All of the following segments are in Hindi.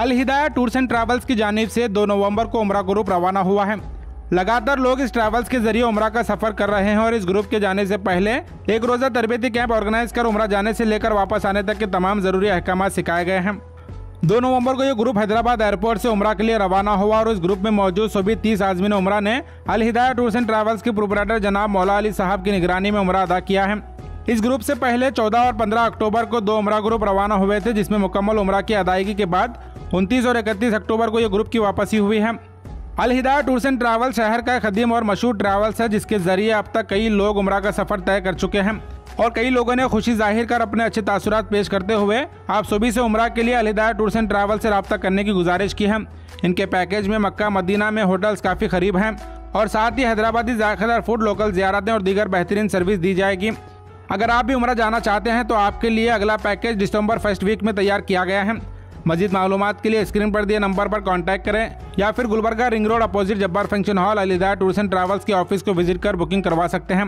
Al Hidaya tours and travels की जानिब से 2 नवंबर को उमरा ग्रुप रवाना हुआ है। लगातार लोग इस ट्रैवल्स के ज़रिए उमरा का सफ़र कर रहे हैं और इस ग्रुप के जाने से पहले एक रोजा तरबती कैंप ऑर्गेनाइज कर उमरा जाने से लेकर वापस आने तक के तमाम ज़रूरी अहकाम सिखाए गए हैं। दो नवंबर को यह ग्रुप हैदराबाद एयरपोर्ट से उमरा के लिए रवाना हुआ और इस ग्रुप में मौजूद सभी तीस आजमीन उमरा ने Al Hidaya tours and travels के प्रोपराइटर जनाब मौला अली साहब की निगरानी में उमरा अदा किया है। इस ग्रुप से पहले 14 और 15 अक्टूबर को दो उमरा ग्रुप रवाना हुए थे, जिसमें मुकम्मल उमरा की अदायगी के बाद 29 और 31 अक्टूबर को यह ग्रुप की वापसी हुई है। Al Hidaya tours and travel शहर का खदीम और मशहूर ट्रैवल्स है, जिसके ज़रिए अब तक कई लोग उमरा का सफ़र तय कर चुके हैं। और कई लोगों ने खुशी ज़ाहिर कर अपने अच्छे तासुरात पेश करते हुए आप सभी से उमरा के लिए Al Hidaya tours and travel से रब्ता करने की गुजारिश की है। इनके पैकेज में मक्का, मदीना में होटल्स काफ़ी करीब हैं और साथ ही हैदराबादी जाखिर फ़ूड लोकल ज्यारतें और दीगर बेहतरीन सर्विस दी जाएगी। अगर आप भी उमरा जाना चाहते हैं तो आपके लिए अगला पैकेज दिसंबर फ़र्स्ट वीक में तैयार किया गया है। मजीद मालूम के लिए स्क्रीन पर दिए नंबर पर कांटेक्ट करें या फिर Gulbarga ring road opposite Jabbar function hall, Alhida tours and travels के ऑफ़िस को विज़िट कर बुकिंग करवा सकते हैं।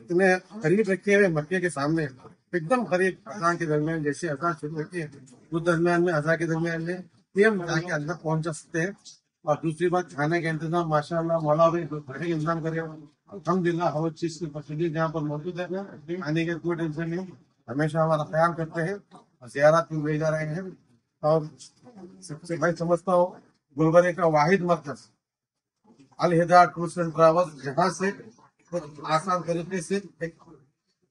इतने करीब रखे हुए मक्के के सामने। एकदम करीब अजा के दरमियान जैसे अजा शुरू होती है, उस दरमियान में अजा के दरमियान में पीएम जाके अंदर पहुँच सकते हैं। और दूसरी बात, खाने का इंतज़ाम, माशाल्लाह, मौला खाने का इंतज़ाम करे अलहमदिल्ला हर चीज़ की फैसिलिटी जहाँ पर मौजूद है। खाने का कोई टेंशन नहीं। हमेशा हमारा ख्याल करते हैं और जियारत भी भेजा रहे हैं। और सबसे मैं समझता हूँ, गुलबरे का वाहिद मरकज। Al Hida tours and travels, जहाँ से आसान तरीके से एक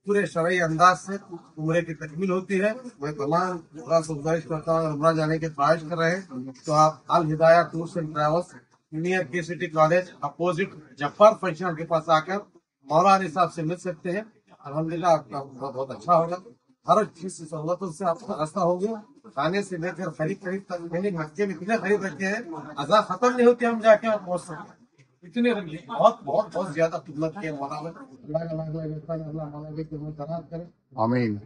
पूरे शरई अंदाज से उम्र की तकमील होती है। मैं तमाम से गुजारिश करता हूँ उम्र जाने की ख्वाहिश कर रहे हैं। तो आप Al Hidaya tours and travels near के city college opposite Zafar function के पास आकर मौलाना साहब से मिल सकते हैं। अलहमदिल्ला आपका बहुत बहुत अच्छा होगा। हर चीज़ से सहूलतों से आपका रास्ता होगा खाने से लेकर खरीद खरीद तक, मैंने मक्के में इतने खरीद रखे हैं। अजा खत्म नहीं होती, हम जाके पहुँच सकते हैं। इतने बहुत बहुत बहुत ज़्यादा खिदमत किए मौला में अल्लाह अल्लाह अल्लाह अल्लाह अल्लाह अलग अलग अलग आमीन